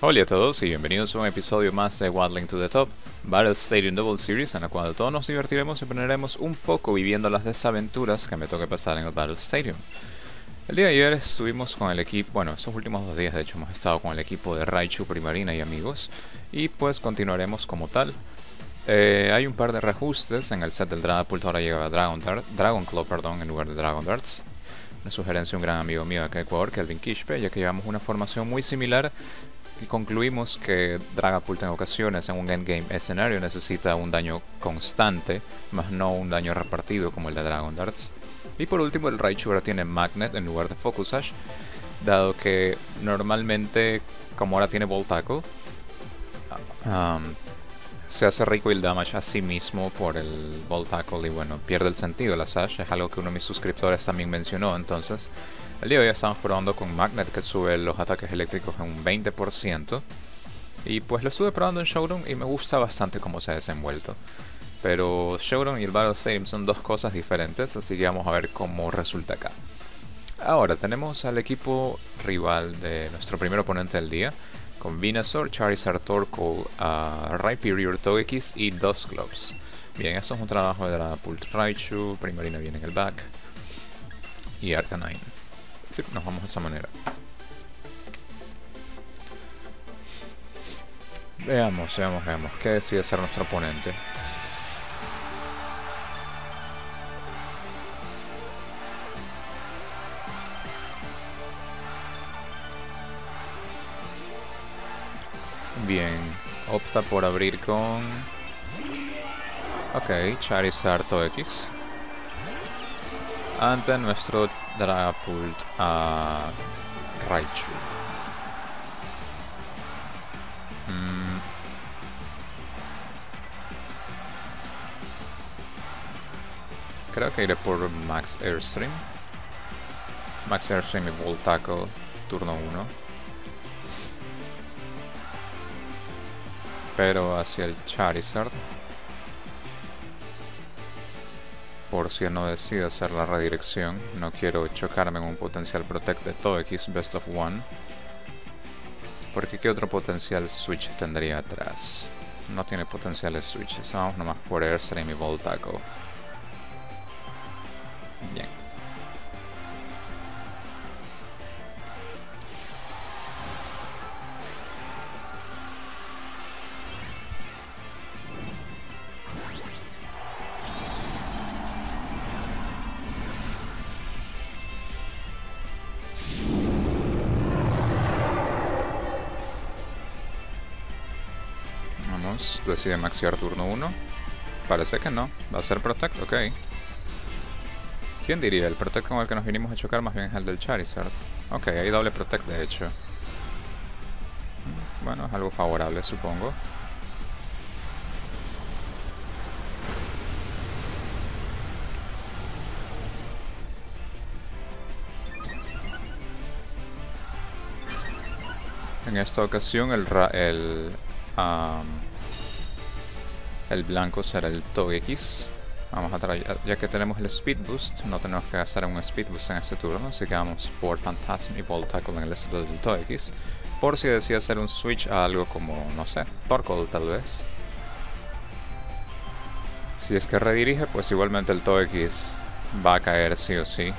Hola a todos y bienvenidos a un episodio más de Waddling to the Top, Battle Stadium Double Series, en la cual todos nos divertiremos y aprenderemos un poco viviendo las desaventuras que me toque pasar en el Battle Stadium. El día de ayer estuvimos con el equipo, bueno, estos últimos dos días de hecho hemos estado con el equipo de Raichu, Primarina y amigos, y pues continuaremos como tal. Eh, hay un par de reajustes en el set del Dragapult, ahora llega Dragon, Dragon Claw perdón, en lugar de Dragon Darts. Una sugerencia de un gran amigo mío acá en Ecuador, Kelvin Kishpe, ya que llevamos una formación muy similar y concluimos que Dragapult en ocasiones en un endgame escenario necesita un daño constante, más no un daño repartido como el de Dragon Darts. Y por último el Raichu ahora tiene Magnet en lugar de Focus Sash, dado que normalmente como ahora tiene Volt Tackle, um, se hace rico el damage a sí mismo por el Volt Tackle y bueno, pierde el sentido la Sash, es algo que uno de mis suscriptores también mencionó, entonces el día de hoy estamos probando con Magnet que sube los ataques eléctricos en un 20%. Y pues lo estuve probando en Showdown y me gusta bastante cómo se ha desenvuelto. Pero Showdown y el Battle Stadium son dos cosas diferentes, así que vamos a ver cómo resulta acá. Ahora tenemos al equipo rival de nuestro primer oponente del día, con Venusaur, Charizard, Torkoal, uh, Rhyperior, Togekiss y dos Gloves. Bien, esto es un trabajo de la Pult Raichu, Primarina viene en el back y Arcanine. Sí, nos vamos de esa manera. Veamos, veamos, veamos. ¿Qué decide ser nuestro oponente? Opta por abrir con... Ok, Charizard X. Ante nuestro Dragapult a Raichu. Mm. Creo que iré por Max Airstream. Max Airstream y Volt Tackle, turno 1. Pero hacia el Charizard. por si no decide hacer la redirección. No quiero chocarme en un potencial Protect de todo Best of One. Porque ¿qué otro potencial Switch tendría atrás? No tiene potenciales switches. Vamos nomás por Airstream y Voltaco. Bien. Decide maxiar turno 1. Parece que no. Va a ser Protect, ok. ¿Quién diría? El Protect con el que nos vinimos a chocar más bien es el del Charizard. Ok, hay doble Protect de hecho. Mm, bueno, es algo favorable supongo. En esta ocasión el, el el blanco será el Togekiss. Vamos a traer, ya que tenemos el Speed Boost, no tenemos que gastar un Speed Boost en este turno, así que vamos por Phantasm y Ball Tackle en el estilo del Togekiss. Por si decide hacer un switch a algo como, no sé, Torkoal tal vez. Si es que redirige, pues igualmente el Togekiss va a caer sí o sí.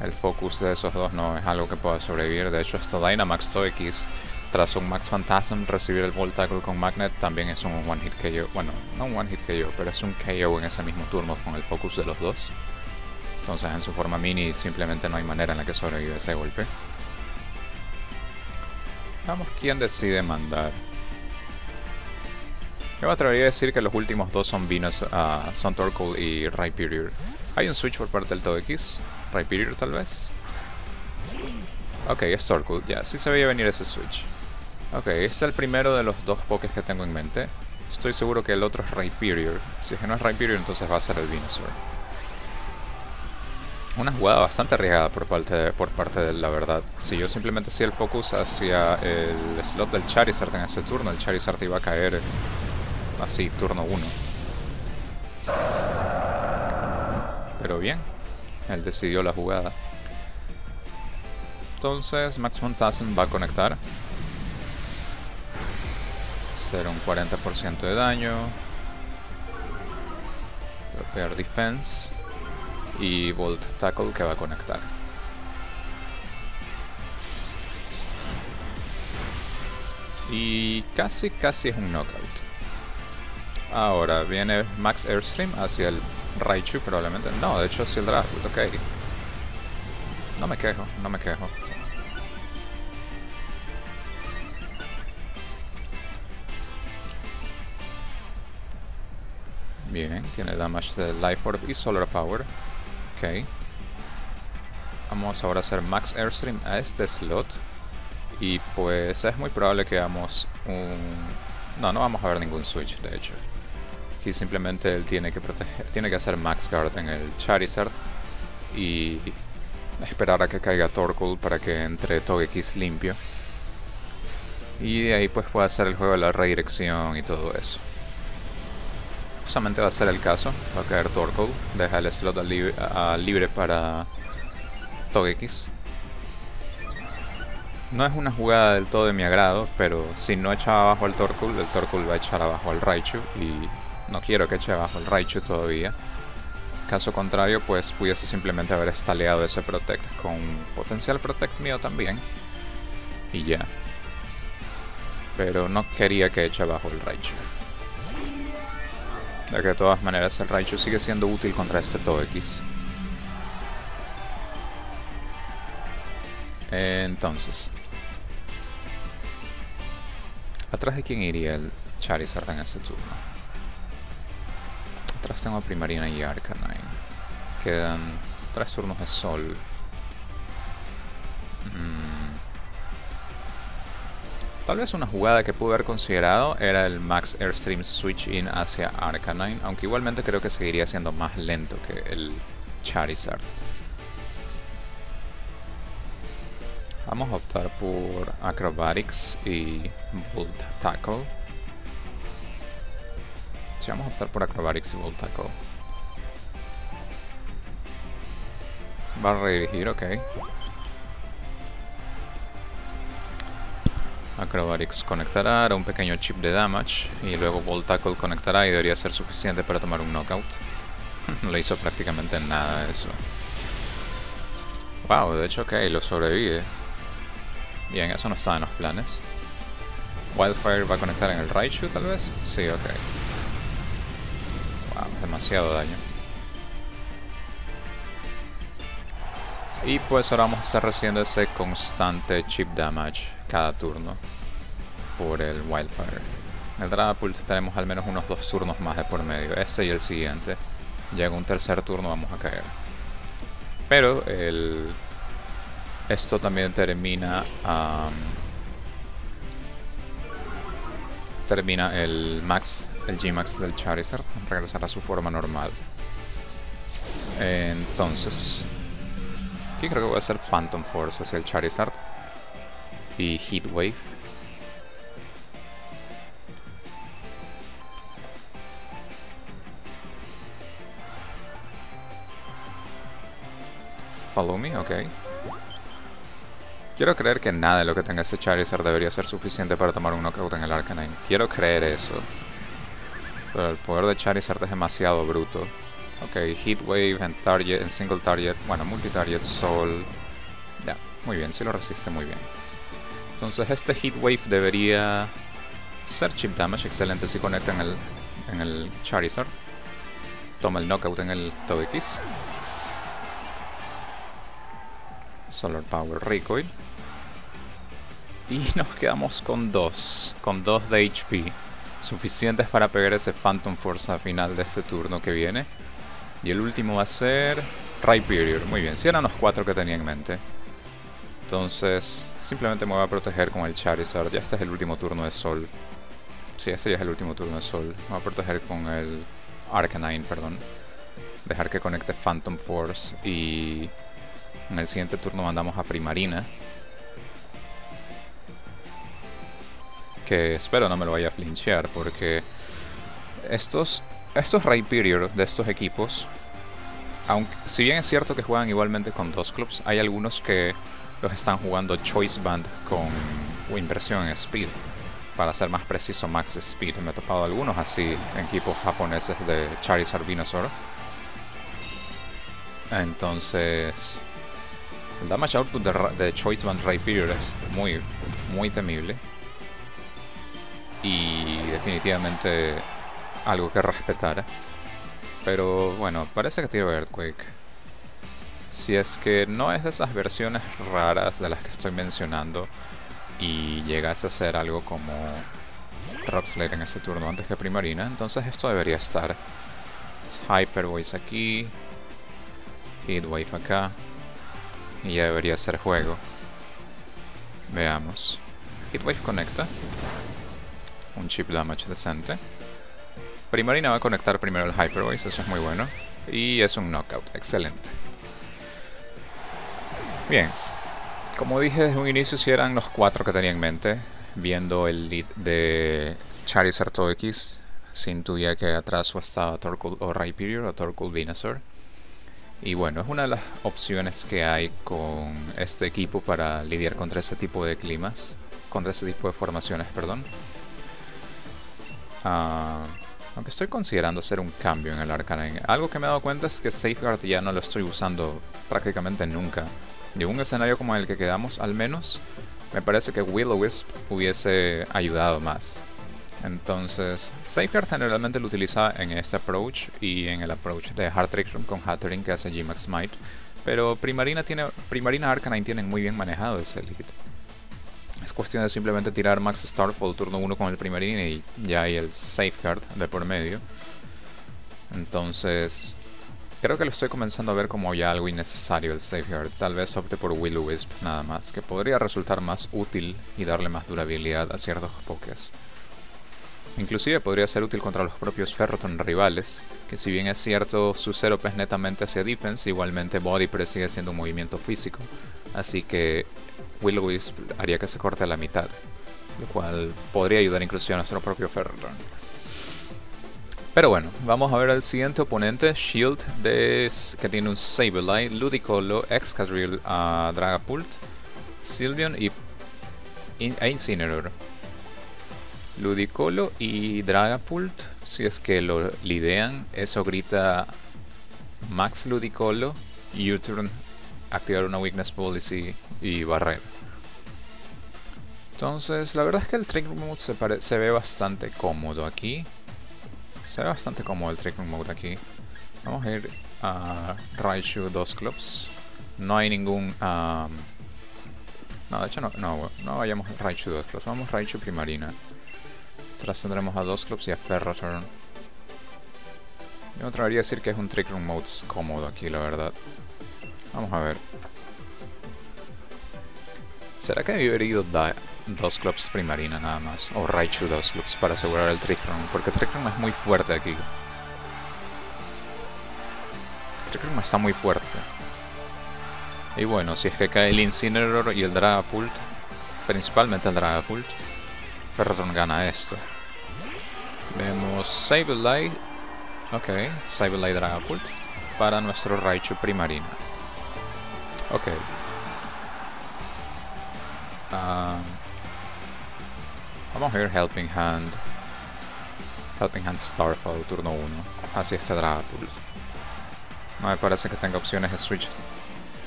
El focus de esos dos no es algo que pueda sobrevivir. De hecho, hasta Dynamax Togekiss tras un Max Phantasm, recibir el Volt Tackle con Magnet también es un One Hit KO. Bueno, no un One Hit KO, pero es un KO en ese mismo turno con el focus de los dos. Entonces en su forma mini simplemente no hay manera en la que sobrevive ese golpe. Vamos, ¿quién decide mandar? Yo me atrevería a decir que los últimos dos son Venus, uh, son Torkoal y Rhyperior. ¿Hay un switch por parte del Togekiss? ¿Rhyperior tal vez? Ok, es Torkoal, ya, sí se veía venir ese switch. Ok, este es el primero de los dos pokés que tengo en mente. Estoy seguro que el otro es Rhyperior. Si es que no es Rhyperior, entonces va a ser el Venusaur. Una jugada bastante arriesgada por parte, de, por parte de la verdad. Si yo simplemente hacía el focus hacia el slot del Charizard en ese turno, el Charizard iba a caer así, turno 1. Pero bien, él decidió la jugada. Entonces Max Phantasm va a conectar. Hacer un 40% de daño. Prepare Defense. Y Volt Tackle que va a conectar. Y casi, casi es un knockout. Ahora viene Max Airstream hacia el Raichu probablemente. No, de hecho hacia el Draft, ok. No me quejo, no me quejo. Bien, tiene damage de Life Orb y Solar Power. Ok. Vamos ahora a hacer Max Airstream a este slot. Y pues es muy probable que hagamos un... No, no vamos a ver ningún switch, de hecho. Aquí simplemente él tiene que proteger, tiene que hacer Max Guard en el Charizard y esperar a que caiga Torkoal para que entre Togekiss limpio. Y de ahí pues puede hacer el juego de la redirección y todo eso. Justamente va a ser el caso, va a caer Torkoal, deja el slot libre para Togekiss. No es una jugada del todo de mi agrado, pero si no echa abajo el Torkoal, el Torkoal va a echar abajo al Raichu y no quiero que eche abajo el Raichu todavía. Caso contrario, pues pudiese simplemente haber estaleado ese Protect con potencial Protect mío también. Y ya. Pero no quería que eche abajo el Raichu. Ya que de todas maneras el Raichu sigue siendo útil contra este Togekiss. Entonces, ¿Atrás de quién iría el Charizard en este turno? Atrás tengo a Primarina y Arcanine. Quedan tres turnos de Sol. Mm. Tal vez una jugada que pude haber considerado era el Max Airstream Switch In hacia Arcanine, aunque igualmente creo que seguiría siendo más lento que el Charizard. Vamos a optar por Acrobatics y Volt Tackle. Sí, vamos a optar por Acrobatics y Volt Tackle. Va a redirigir, ok. Acrobatics conectará, hará un pequeño chip de damage y luego Volt Tackle conectará y debería ser suficiente para tomar un knockout. no le hizo prácticamente nada de eso. Wow, de hecho ok, lo sobrevive. Bien, eso no está en los planes. Wildfire va a conectar en el Raichu, tal vez. Sí, ok. Wow, demasiado daño. Y pues ahora vamos a estar recibiendo ese constante chip damage cada turno por el Wildfire. En el Dragapult tenemos al menos unos dos turnos más de por medio, este y el siguiente. Llega un tercer turno vamos a caer. Pero el esto también termina... termina el Max, el G-Max del Charizard. Regresará a su forma normal. Entonces... Aquí creo que voy a hacer Phantom Force hacia el Charizard. Y Heat Wave. Follow me, okay. Quiero creer que nada de lo que tenga ese Charizard debería ser suficiente para tomar un knockout en el Arcanine. Quiero creer eso. Pero el poder de Charizard es demasiado bruto. Ok, Heat Wave en target, en single target, bueno, multi-target, Soul. Ya, muy bien, sí lo resiste muy bien. Entonces este Heat Wave debería ser chip damage, excelente si conecta en el, en el Charizard. Toma el knockout en el Togekiss. Solar Power Recoil. Y nos quedamos con dos, con dos de HP, suficientes para pegar ese Phantom Force al final de este turno que viene. Y el último va a ser Rhyperior. Muy bien, si eran los cuatro que tenía en mente. Entonces, simplemente me voy a proteger con el Charizard. Ya este es el último turno de Sol. Sí, este ya es el último turno de Sol. Me voy a proteger con el Arcanine, perdón. Dejar que conecte Phantom Force y en el siguiente turno mandamos a Primarina. que espero no me lo vaya a flinchear porque estos, estos Rhyperior de estos equipos, aunque, si bien es cierto que juegan igualmente con dos clubs, hay algunos que los están jugando Choice Band con inversión en Speed. para ser más preciso, Max Speed. Me he topado algunos así en equipos japoneses de Charizard Venusaur. Entonces, el damage output de, de Choice Band Rhyperior es muy, muy temible. Y definitivamente algo que respetar. Pero bueno, parece que tiene Earthquake. Si es que no es de esas versiones raras de las que estoy mencionando y llegase a ser algo como Rock Slide en ese turno antes que Primarina, entonces esto debería estar. Hyper Voice aquí, Heatwave acá, y ya debería ser juego. Veamos. Heatwave conecta. Un chip damage decente. Primarina va a conectar primero el Hyper Voice, eso es muy bueno. Y es un knockout, excelente. Bien, como dije desde un inicio, si eran los cuatro que tenía en mente, viendo el lead de Charizard X, se intuía que atrás estaba Torkoal o Rhyperior o Torkoal Venusaur. Y bueno, es una de las opciones que hay con este equipo para lidiar contra ese tipo de climas, contra ese tipo de formaciones, perdón. Uh, aunque estoy considerando hacer un cambio en el Arcanine. Algo que me he dado cuenta es que Safeguard ya no lo estoy usando prácticamente nunca. De un escenario como el que quedamos, al menos, me parece que Will-O-Wisp hubiese ayudado más. Entonces, Safeguard generalmente lo utiliza en este approach y en el approach de Hard Trick Room con Hattering que hace G-Max Smite. Pero Primarina, tiene, Primarina Arcanine tienen muy bien manejado ese lead. Es cuestión de simplemente tirar Max Starfall turno 1 con el Primarina y ya hay el Safeguard de por medio. Entonces, Creo que lo estoy comenzando a ver como ya algo innecesario el Safeguard. Tal vez opte por Will Wisp nada más, que podría resultar más útil y darle más durabilidad a ciertos pokés. Inclusive podría ser útil contra los propios Ferroton rivales, que si bien es cierto su Setup es netamente hacia defense, igualmente Body Press sigue siendo un movimiento físico, así que Will Wisp haría que se corte a la mitad, lo cual podría ayudar inclusive a nuestro propio Ferroton. Pero bueno, vamos a ver al siguiente oponente, Shield, que tiene un Sableye, Ludicolo, Excadrill, uh, Dragapult, Sylveon y e Incineroar. Ludicolo y Dragapult, si es que lo lidean, eso grita Max Ludicolo, U-turn, activar una Weakness Policy y barrer. Entonces, la verdad es que el Trick Mode se ve bastante cómodo aquí. Se ve bastante cómodo el Tricking Mode aquí. Vamos a ir a Raichu 2 clubs. No hay ningún... Um, no, de hecho no, no, vayamos a Raichu 2 clubs. Vamos a Raichu Primarina. Atrás tendremos a 2 clubs y a Ferroturn. Yo me atrevería a decir que es un Trick Room Mode cómodo aquí, la verdad. Vamos a ver. ¿Será que haber ido dos clubs primarina nada más? O Raichu dos clubs para asegurar el Trick Room. Porque Trick Room es muy fuerte aquí. Trick Room está muy fuerte. Y bueno, si es que cae el Incineroar y el Dragapult, principalmente el Dragapult, Ferroton gana esto. Vemos Sableye. Ok, Sableye Dragapult para nuestro Raichu Primarina. Ok, Um, vamos a ver Helping Hand. Helping Hand Starfall, turno 1. Así este Dragapult. No me parece que tenga opciones de switch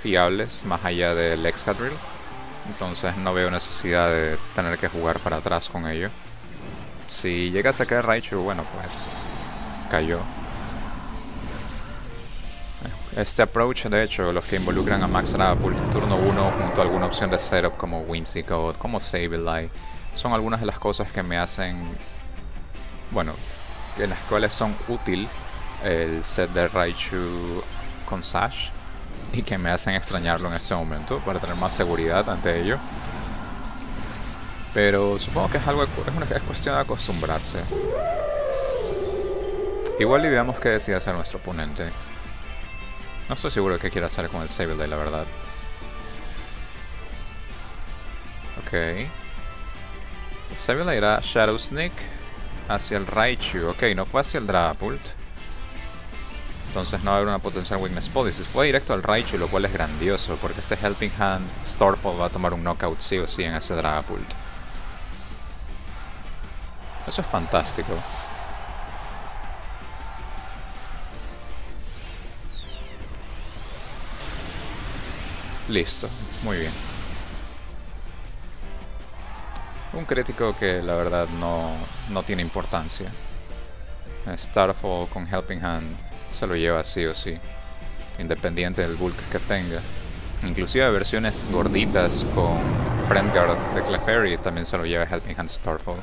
fiables más allá del Excadrill. Entonces no veo necesidad de tener que jugar para atrás con ello. Si llegase a caer Raichu, bueno pues cayó. Este approach, de hecho, los que involucran a Max en turno 1 junto a alguna opción de setup como Whimsicott, como Sableye, son algunas de las cosas que me hacen, bueno, en las cuales son útil el set de Raichu con Sash y que me hacen extrañarlo en este momento para tener más seguridad ante ello. Pero supongo que es algo es, una, es cuestión de acostumbrarse. Igual y veamos qué decide hacer nuestro oponente. No estoy seguro de qué quiere hacer con el Sableye, la verdad. Ok. El Sableye irá Shadow Snake hacia el Raichu. Ok, no fue hacia el Dragapult. Entonces no va a haber una potencial Weakness Policy. Fue directo al Raichu, lo cual es grandioso, porque ese Helping Hand Starfall va a tomar un knockout sí o sí en ese Dragapult. Eso es fantástico. Listo, muy bien. Un crítico que la verdad no, no tiene importancia. Starfall con Helping Hand se lo lleva sí o sí, independiente del bulk que tenga. Inclusive versiones gorditas con Friendguard de Clefairy también se lo lleva Helping Hand Starfall.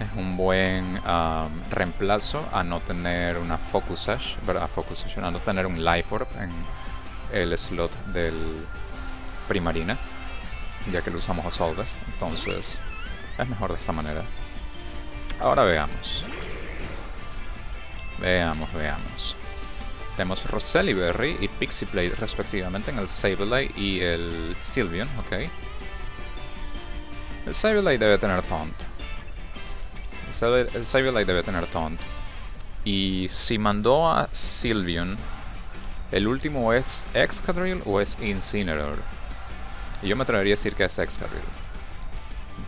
Es un buen um, reemplazo a no tener una Focus Sash, ¿verdad? Focus a no tener un Life Orb en el slot del Primarina, ya que lo usamos a Solvest. Entonces, es mejor de esta manera. Ahora veamos. Veamos, veamos. Tenemos Berry y Pixie Blade respectivamente en el Sableye y el Sylveon, ok. El Sableye debe tener Taunt. El Sableye debe tener Taunt. Y si mandó a Sylveon, ¿el último es Excadrill o es Incineroar? Y yo me atrevería a decir que es Excadrill.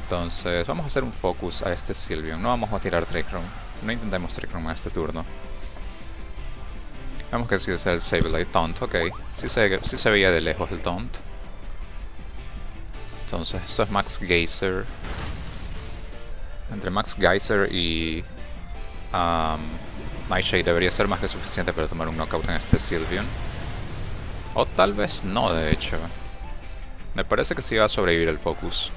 Entonces, vamos a hacer un focus a este Sylveon. No vamos a tirar Trick Room. No intentemos Trick Room en este turno. Vamos que si es el Sableye Taunt, ok. Si se, se veía de lejos el Taunt. Entonces, eso es Max Geyser. Entre Max Geyser y um, Nightshade debería ser más que suficiente para tomar un knockout en este Sylveon. O tal vez no, de hecho. Me parece que sí va a sobrevivir el Focus.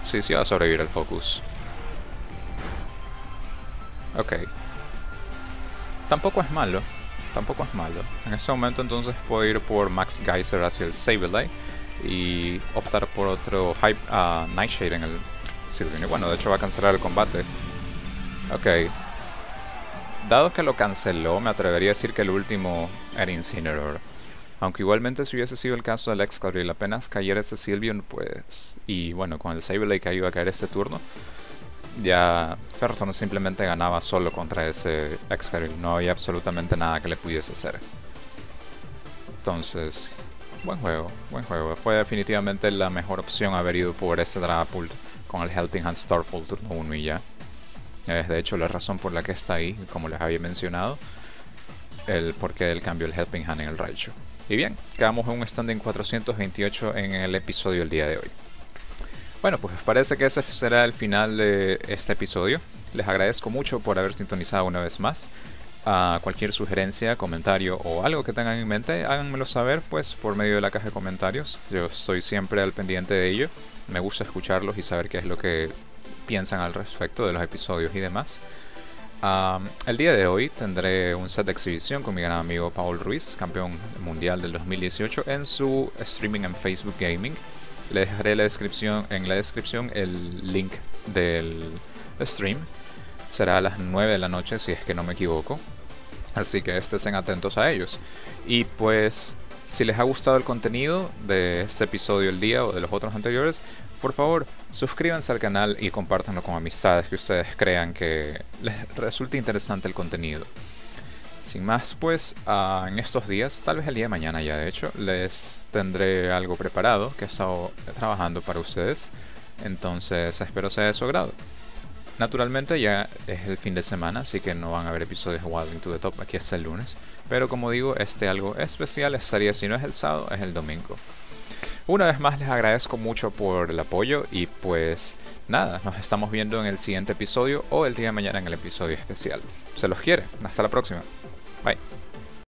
Sí, sí va a sobrevivir el Focus. Ok. Tampoco es malo. Tampoco es malo. En ese momento entonces puedo ir por Max Geyser hacia el Sableye y optar por otro Hype uh, Nightshade en el Sylveon. Y bueno, de hecho va a cancelar el combate. Ok. Dado que lo canceló, me atrevería a decir que el último era Incineroar. Aunque igualmente si hubiese sido el caso del Excalibur apenas cayera ese Sylveon, pues... Y bueno, con el Sableye que iba a caer este turno, ya Ferroton simplemente ganaba solo contra ese Excalibur. No había absolutamente nada que le pudiese hacer. Entonces, buen juego, buen juego. Fue definitivamente la mejor opción haber ido por ese Dragapult con el Helping Hand Starfall turno 1 y ya. Es de hecho la razón por la que está ahí, como les había mencionado, el porqué del cambio del Helping Hand en el Raichu. Y bien, quedamos en un standing 428 en el episodio del día de hoy. Bueno, pues parece que ese será el final de este episodio. Les agradezco mucho por haber sintonizado una vez más. A cualquier sugerencia, comentario o algo que tengan en mente, háganmelo saber pues por medio de la caja de comentarios. Yo estoy siempre al pendiente de ello. Me gusta escucharlos y saber qué es lo que piensan al respecto de los episodios y demás el día de hoy tendré un set de exhibición con mi gran amigo Paul Ruiz, campeón mundial del 2018, en su streaming en Facebook Gaming. Le dejaré la descripción, en la descripción el link del stream. Será a las 9 de la noche, si es que no me equivoco. Así que estén atentos a ellos. Y pues, si les ha gustado el contenido de este episodio el día o de los otros anteriores, por favor, suscríbanse al canal y compártanlo con amistades que ustedes crean que les resulte interesante el contenido. Sin más, pues, ah, en estos días, tal vez el día de mañana ya de hecho, les tendré algo preparado que he estado trabajando para ustedes. Entonces, espero sea de su agrado. Naturalmente ya es el fin de semana, así que no van a haber episodios de Wilding to the Top aquí hasta el lunes. Pero como digo, este algo especial estaría si no es el sábado, es el domingo. Una vez más les agradezco mucho por el apoyo y pues nada, nos estamos viendo en el siguiente episodio o el día de mañana en el episodio especial. Se los quiere. Hasta la próxima. Bye.